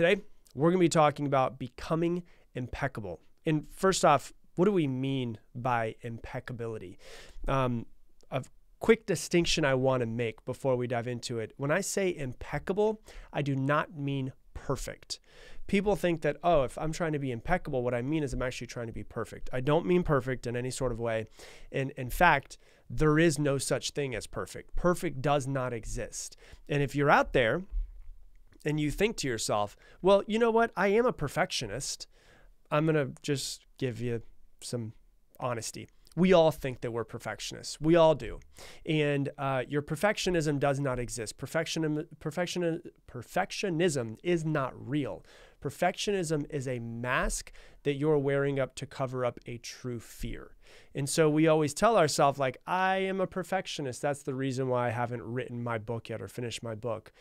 Today, we're going to be talking about becoming impeccable. And first off, what do we mean by impeccability? Um, a quick distinction I want to make before we dive into it. When I say impeccable, I do not mean perfect. People think that, oh, if I'm trying to be impeccable, what I mean is I'm actually trying to be perfect. I don't mean perfect in any sort of way. And in fact, there is no such thing as perfect. Perfect does not exist. And if you're out there and you think to yourself, well, you know what? I am a perfectionist. I'm going to just give you some honesty. We all think that we're perfectionists. We all do. And uh, your perfectionism does not exist. Perfection, perfection, perfectionism is not real. Perfectionism is a mask that you're wearing up to cover up a true fear. And so we always tell ourselves, like, I am a perfectionist. That's the reason why I haven't written my book yet or finished my book.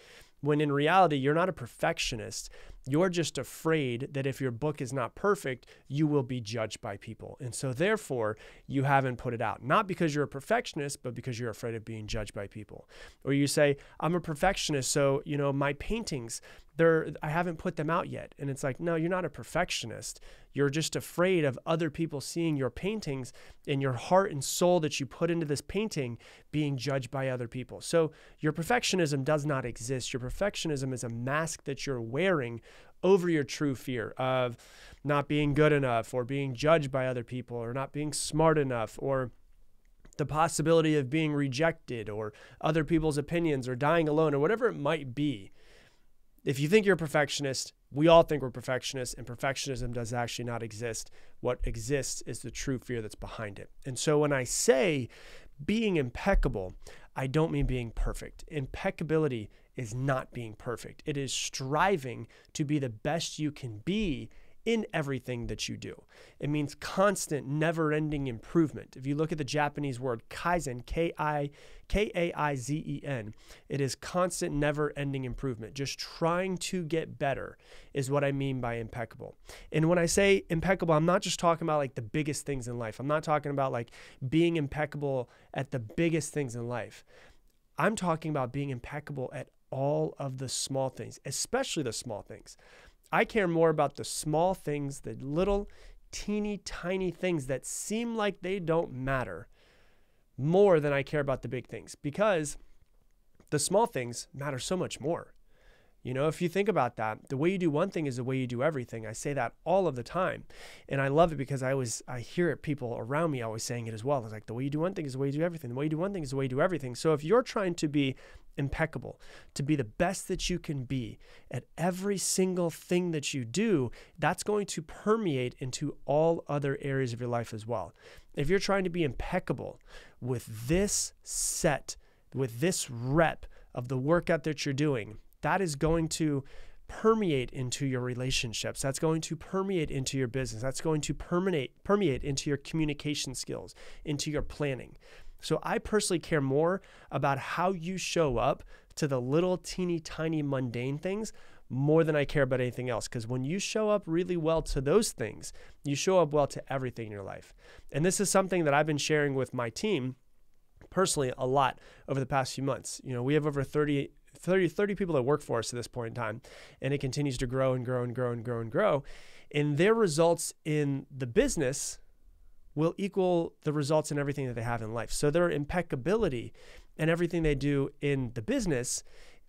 When in reality, you're not a perfectionist. You're just afraid that if your book is not perfect, you will be judged by people. And so, therefore, you haven't put it out. Not because you're a perfectionist, but because you're afraid of being judged by people. Or you say, I'm a perfectionist, so, you know, my paintings, they're, I haven't put them out yet. And it's like, no, you're not a perfectionist. You're just afraid of other people seeing your paintings and your heart and soul that you put into this painting being judged by other people. So your perfectionism does not exist. Your perfectionism is a mask that you're wearing over your true fear of not being good enough or being judged by other people or not being smart enough or the possibility of being rejected or other people's opinions or dying alone or whatever it might be. If you think you're a perfectionist, we all think we're perfectionists, and perfectionism does actually not exist. What exists is the true fear that's behind it. And so when I say being impeccable, I don't mean being perfect. Impeccability is not being perfect, it is striving to be the best you can be in everything that you do. It means constant, never ending improvement. If you look at the Japanese word kaizen, K I K A I Z E N, it is constant, never ending improvement. Just trying to get better is what I mean by impeccable. And when I say impeccable, I'm not just talking about like the biggest things in life. I'm not talking about like being impeccable at the biggest things in life. I'm talking about being impeccable at all of the small things, especially the small things. I care more about the small things, the little teeny tiny things that seem like they don't matter more than I care about the big things because the small things matter so much more. You know, if you think about that, the way you do one thing is the way you do everything. I say that all of the time. And I love it because I always I hear it people around me always saying it as well. It's like the way you do one thing is the way you do everything. The way you do one thing is the way you do everything. So if you're trying to be impeccable, to be the best that you can be at every single thing that you do, that's going to permeate into all other areas of your life as well. If you're trying to be impeccable with this set, with this rep of the workout that you're doing, that is going to permeate into your relationships. That's going to permeate into your business. That's going to permeate permeate into your communication skills, into your planning. So I personally care more about how you show up to the little teeny tiny mundane things more than I care about anything else. Because when you show up really well to those things, you show up well to everything in your life. And this is something that I've been sharing with my team personally a lot over the past few months. You know, we have over 30, 30, 30 people that work for us at this point in time, and it continues to grow and grow and grow and grow and grow. And their results in the business will equal the results in everything that they have in life. So their impeccability and everything they do in the business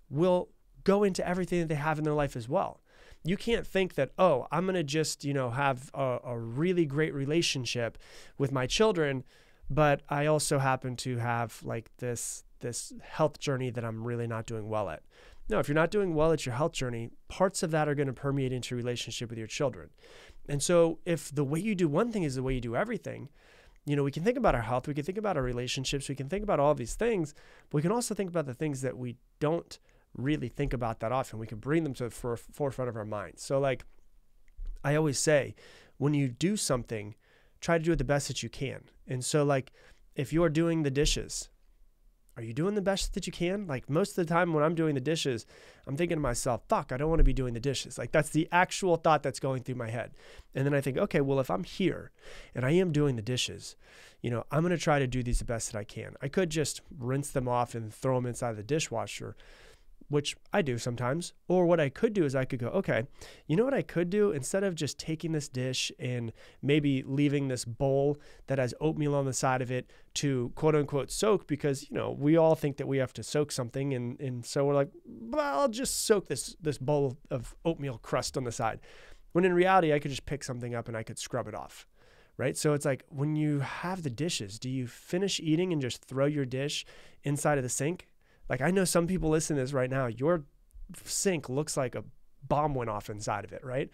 will go into everything that they have in their life as well. You can't think that, oh, I'm going to just, you know, have a, a, really great relationship with my children, but I also happen to have like this this health journey that I'm really not doing well at. No, if you're not doing well at your health journey, parts of that are going to permeate into your relationship with your children. And so if the way you do one thing is the way you do everything, you know, we can think about our health, we can think about our relationships, we can think about all these things, but we can also think about the things that we don't really think about that often. We can bring them to the forefront of our minds. So, like I always say, when you do something, try to do it the best that you can. And so, like, if you're doing the dishes, are you doing the best that you can? Like most of the time when I'm doing the dishes, I'm thinking to myself, fuck, I don't want to be doing the dishes. Like that's the actual thought that's going through my head. And then I think, okay, well, if I'm here and I am doing the dishes, you know, I'm going to try to do these the best that I can. I could just rinse them off and throw them inside the dishwasher. Which I do sometimes. Or what I could do is I could go, okay, you know what I could do? Instead of just taking this dish and maybe leaving this bowl that has oatmeal on the side of it to quote unquote soak, because, you know, we all think that we have to soak something. And, and so we're like, well, I'll just soak this, this bowl of oatmeal crust on the side. When in reality, I could just pick something up and I could scrub it off right? So it's like when you have the dishes, do you finish eating and just throw your dish inside of the sink? Like I know some people listen to this right now, your sink looks like a bomb went off inside of it, right?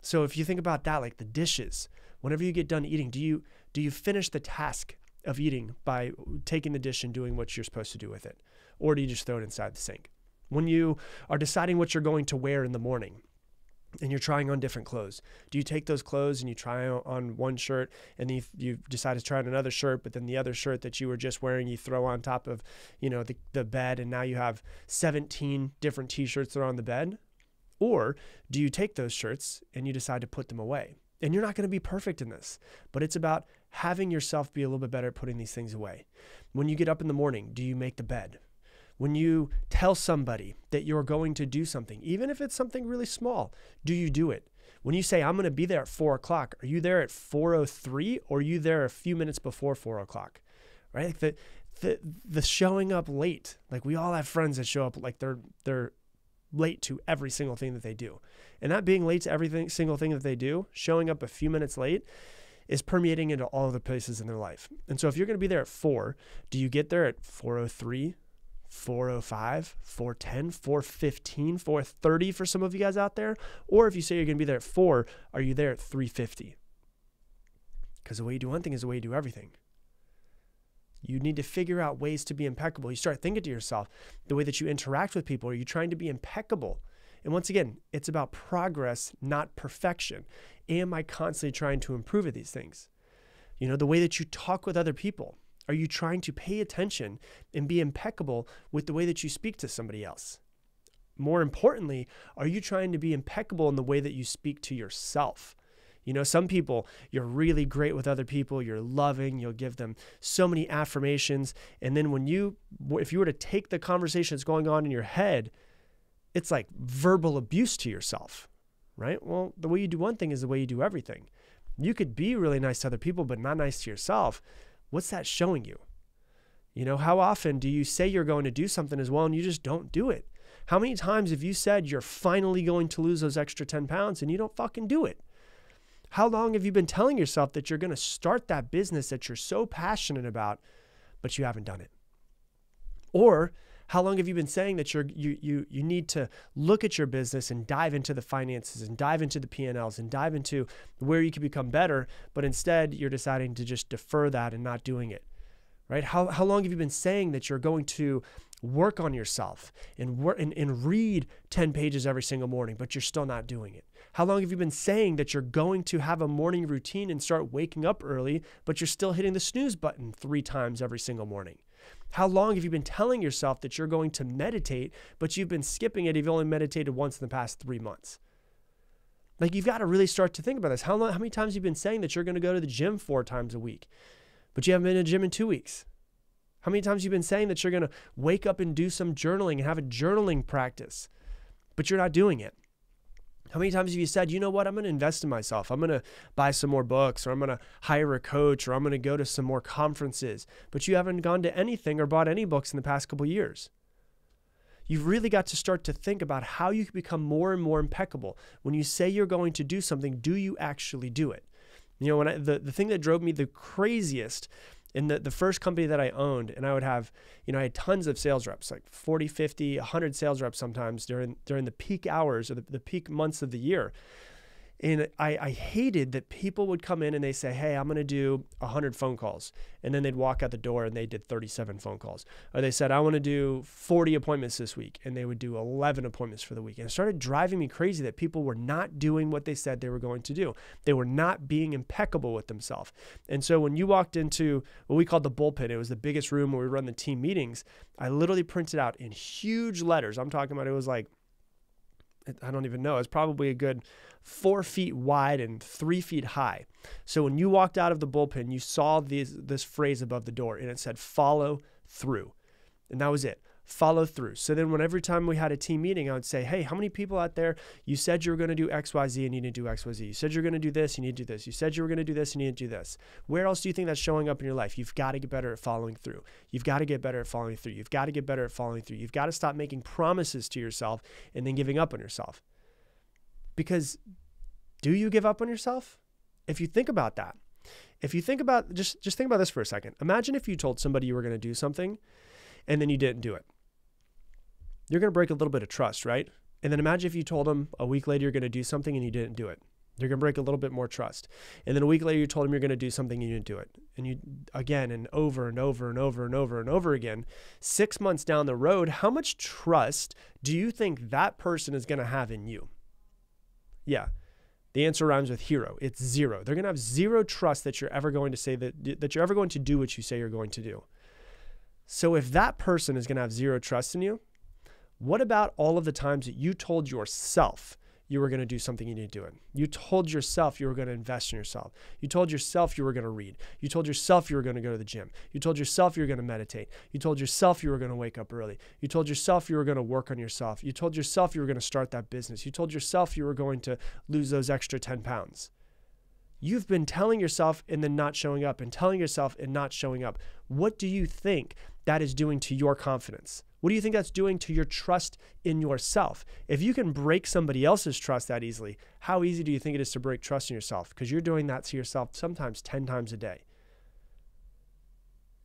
So if you think about that, like the dishes, whenever you get done eating, do you do you finish the task of eating by taking the dish and doing what you're supposed to do with it? Or do you just throw it inside the sink? When you are deciding what you're going to wear in the morning, and you're trying on different clothes. Do you take those clothes and you try on one shirt and you, you decide to try on another shirt, but then the other shirt that you were just wearing you throw on top of, you know, the, the bed and now you have 17 different t-shirts that are on the bed? Or do you take those shirts and you decide to put them away? And you're not going to be perfect in this, but it's about having yourself be a little bit better at putting these things away. When you get up in the morning, do you make the bed? When you tell somebody that you're going to do something, even if it's something really small, do you do it? When you say, I'm going to be there at four o'clock, are you there at 4.03 or are you there a few minutes before four o'clock? Right? Like the, the, the showing up late, like we all have friends that show up like they're, they're late to every single thing that they do. And that being late to every single thing that they do, showing up a few minutes late, is permeating into all the places in their life. And so if you're going to be there at 4, do you get there at 403, 405, 410, 415, 430 for some of you guys out there? Or if you say you're going to be there at 4, are you there at 350? Because the way you do one thing is the way you do everything. You need to figure out ways to be impeccable. You start thinking to yourself, the way that you interact with people, are you trying to be impeccable? And once again, it's about progress, not perfection. Am I constantly trying to improve at these things? You know, the way that you talk with other people. Are you trying to pay attention and be impeccable with the way that you speak to somebody else? More importantly, are you trying to be impeccable in the way that you speak to yourself? You know, some people, you're really great with other people, you're loving, you'll give them so many affirmations. And then when you, if you were to take the conversation that's going on in your head, it's like verbal abuse to yourself, right? Well, the way you do one thing is the way you do everything. You could be really nice to other people, but not nice to yourself what's that showing you? You know, how often do you say you're going to do something as well and you just don't do it? How many times have you said you're finally going to lose those extra 10 pounds and you don't fucking do it? How long have you been telling yourself that you're going to start that business that you're so passionate about, but you haven't done it? Or how long have you been saying that you're, you, you, you need to look at your business and dive into the finances and dive into the P&Ls and dive into where you can become better, but instead you're deciding to just defer that and not doing it, right? How, how long have you been saying that you're going to work on yourself and, work, and, and read 10 pages every single morning, but you're still not doing it? How long have you been saying that you're going to have a morning routine and start waking up early, but you're still hitting the snooze button three times every single morning? How long have you been telling yourself that you're going to meditate, but you've been skipping it? You've only meditated once in the past three months. Like you've got to really start to think about this. How long, how many times have you been saying that you're going to go to the gym four times a week, but you haven't been to the gym in two weeks? How many times have you been saying that you're going to wake up and do some journaling and have a journaling practice, but you're not doing it? How many times have you said, you know what, I'm going to invest in myself. I'm going to buy some more books or I'm going to hire a coach or I'm going to go to some more conferences, but you haven't gone to anything or bought any books in the past couple years? You've really got to start to think about how you can become more and more impeccable. When you say you're going to do something, do you actually do it? You know, when I, the, the thing that drove me the craziest in the, the first company that I owned, and I would have, you know, I had tons of sales reps, like 40, 50, 100 sales reps sometimes during during the peak hours or the, the peak months of the year. And I, I hated that people would come in and they say, Hey, I'm going to do 100 phone calls. And then they'd walk out the door and they did 37 phone calls. Or they said, I want to do 40 appointments this week. And they would do 11 appointments for the week. And it started driving me crazy that people were not doing what they said they were going to do. They were not being impeccable with themselves. And so when you walked into what we called the bullpen, it was the biggest room where we run the team meetings. I literally printed out in huge letters. I'm talking about it was like, I don't even know. It's probably a good four feet wide and three feet high. So when you walked out of the bullpen, you saw this, this phrase above the door and it said, follow through. And that was it. Follow through. So then, when every time we had a team meeting, I would say, Hey, how many people out there? You said you were going to do XYZ and you need to do XYZ. You said you're going to do this, you need to do this. You said you were going to do this, and you need to do this. Where else do you think that's showing up in your life? You've got to get better at following through. You've got to get better at following through. You've got to get better at following through. You've got to stop making promises to yourself and then giving up on yourself. Because do you give up on yourself? If you think about that, if you think about just just think about this for a second. Imagine if you told somebody you were going to do something and then you didn't do it. You're going to break a little bit of trust, right? And then imagine if you told them a week later you're going to do something and you didn't do it. You're going to break a little bit more trust. And then a week later you told them you're going to do something and you didn't do it. And you again and over and over and over and over and over again. 6 months down the road, how much trust do you think that person is going to have in you? Yeah. The answer rhymes with hero. It's zero. They're going to have zero trust that you're ever going to say that that you're ever going to do what you say you're going to do. So if that person is going to have zero trust in you, what about all of the times that you told yourself you were going to do something you need to do it. You told yourself you were going to invest in yourself. You told yourself you were going to read. You told yourself you were going to go to the gym. You told yourself you were going to meditate. You told yourself you were going to wake up early. You told yourself you were going to work on yourself. You told yourself you were going to start that business. You told yourself you were going to lose those extra 10 pounds. You've been telling yourself and then not showing up and telling yourself and not showing up. What do you think that is doing to your confidence? What do you think that's doing to your trust in yourself? If you can break somebody else's trust that easily, how easy do you think it is to break trust in yourself? Because you're doing that to yourself sometimes 10 times a day.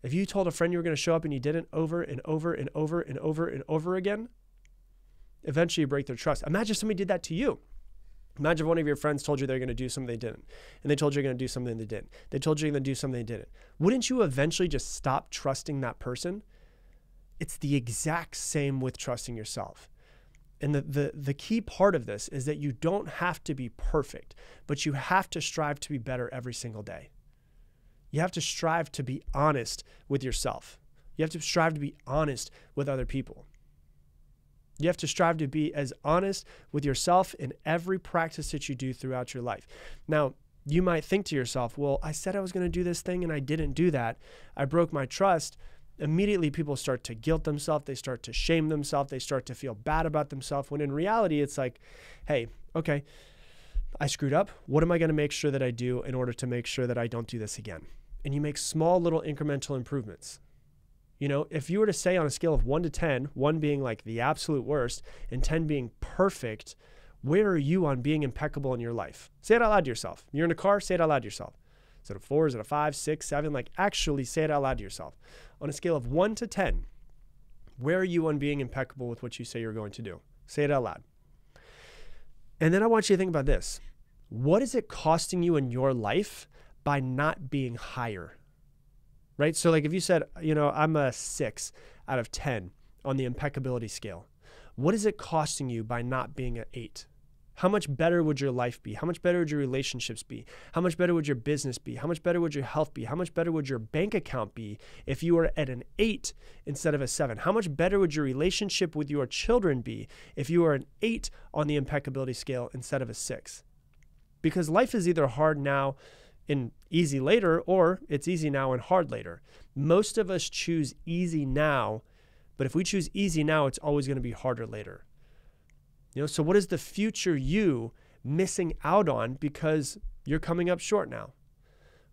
If you told a friend you were going to show up and you didn't over and over and over and over and over again, eventually you break their trust. Imagine somebody did that to you. Imagine if one of your friends told you they're going to do something they didn't, and they told you you're going to do something they didn't. They told you you're going to do something they didn't. Wouldn't you eventually just stop trusting that person? It's the exact same with trusting yourself. And the, the, the key part of this is that you don't have to be perfect, but you have to strive to be better every single day. You have to strive to be honest with yourself. You have to strive to be honest with other people. You have to strive to be as honest with yourself in every practice that you do throughout your life. Now, you might think to yourself, well, I said I was going to do this thing and I didn't do that. I broke my trust. Immediately, people start to guilt themselves. They start to shame themselves. They start to feel bad about themselves. When in reality, it's like, hey, okay, I screwed up. What am I going to make sure that I do in order to make sure that I don't do this again? And you make small little incremental improvements. You know, if you were to say on a scale of one to 10, one being like the absolute worst and 10 being perfect, where are you on being impeccable in your life? Say it out loud to yourself. You're in a car, say it out loud to yourself. Is it a four? Is it a five, six, seven? Like actually say it out loud to yourself. On a scale of one to 10, where are you on being impeccable with what you say you're going to do? Say it out loud. And then I want you to think about this. What is it costing you in your life by not being higher? Right? So, like if you said, you know, I'm a six out of 10 on the impeccability scale, what is it costing you by not being an eight? How much better would your life be? How much better would your relationships be? How much better would your business be? How much better would your health be? How much better would your bank account be if you were at an eight instead of a seven? How much better would your relationship with your children be if you were an eight on the impeccability scale instead of a six? Because life is either hard now and easy later, or it's easy now and hard later. Most of us choose easy now, but if we choose easy now, it's always going to be harder later. You know, so what is the future you missing out on because you're coming up short now?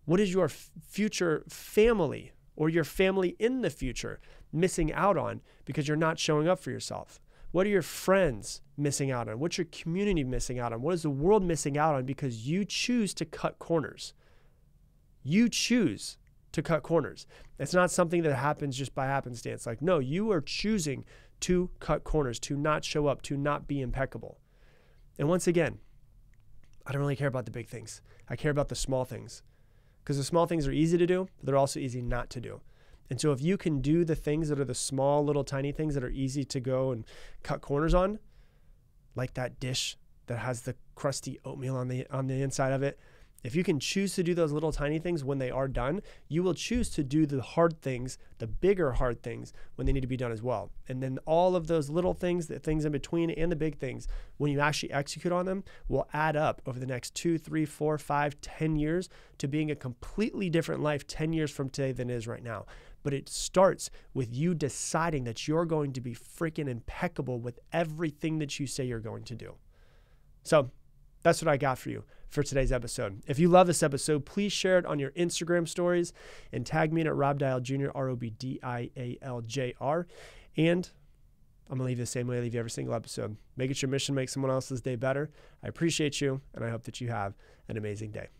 What is your f- future family or your family in the future missing out on because you're not showing up for yourself? What are your friends missing out on? What's your community missing out on? What is the world missing out on because you choose to cut corners? You choose to cut corners. It's not something that happens just by happenstance. Like, no, you are choosing to cut corners, to not show up, to not be impeccable. And once again, I don't really care about the big things. I care about the small things because the small things are easy to do, but they're also easy not to do. And so if you can do the things that are the small, little, tiny things that are easy to go and cut corners on, like that dish that has the crusty oatmeal on the on the inside of it, if you can choose to do those little tiny things when they are done, you will choose to do the hard things, the bigger hard things when they need to be done as well. And then all of those little things, the things in between and the big things, when you actually execute on them, will add up over the next two, three, four, five, ten years to being a completely different life 10 years from today than it is right now. but it starts with you deciding that you're going to be freaking impeccable with everything that you say you're going to do. So that's what I got for you for today's episode. If you love this episode, please share it on your Instagram stories and tag me at Rob Dial Jr., R O B D I A L J R. And I'm going to leave the same way I leave you every single episode. Make it your mission make someone else's day better. I appreciate you, and I hope that you have an amazing day.